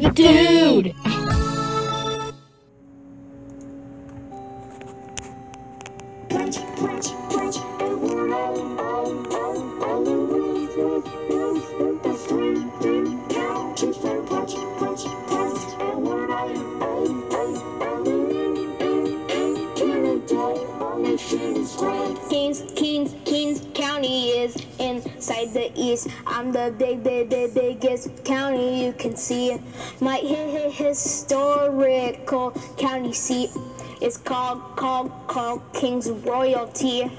the dude. Kings, Kings, Kings County is inside the east. I'm the big, big, big, biggest county you can see. My hi- hi- historical county seat is called, called, called King's Royalty.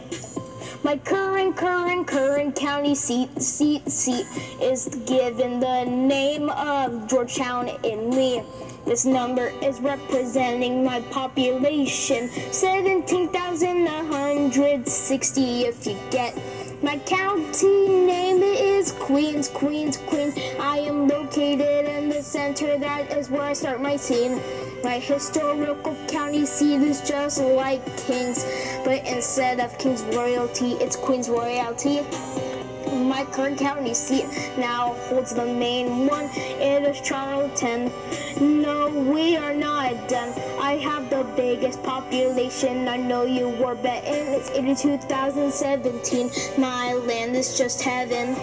My current, current, current county seat, seat, seat is given the name of Georgetown in Lee. This number is representing my population, 17,160 if you get. My county name is Queens, Queens, Queens. I am located in the center, that is where I start my scene. My historical county seat is just like King's, but instead of King's royalty, it's Queen's royalty. My current county seat now holds the main one. It is Charlottetown. No, we are not done. I have the biggest population. I know you were betting. It's 82,017. My land is just heaven.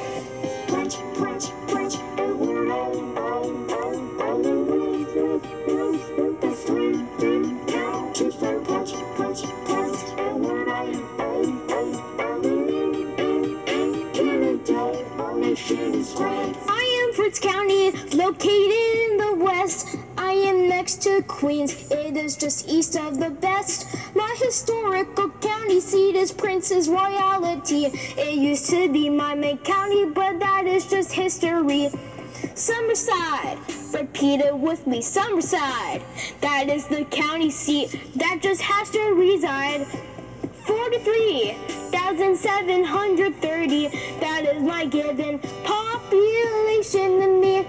I am Prince County, located in the west. I am next to Queens. It is just east of the best. My historical county seat is Prince's Royalty. It used to be my main county, but that is just history. Summerside, repeat it with me. Summerside, that is the county seat that just has to reside. 43,730. That is my given population than me.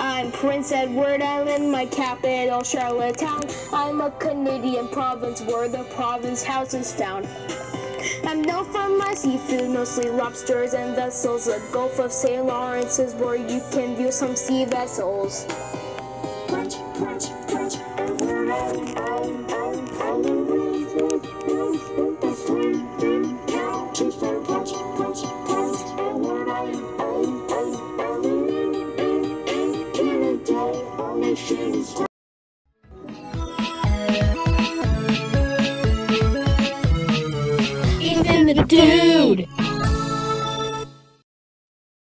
I'm Prince Edward Island, my capital, Charlottetown. I'm a Canadian province where the province house is found. I'm known for my seafood, mostly lobsters and vessels. The Gulf of St. Lawrence is where you can view some sea vessels. Prince, Prince, Prince, Edward Island. Even the dude!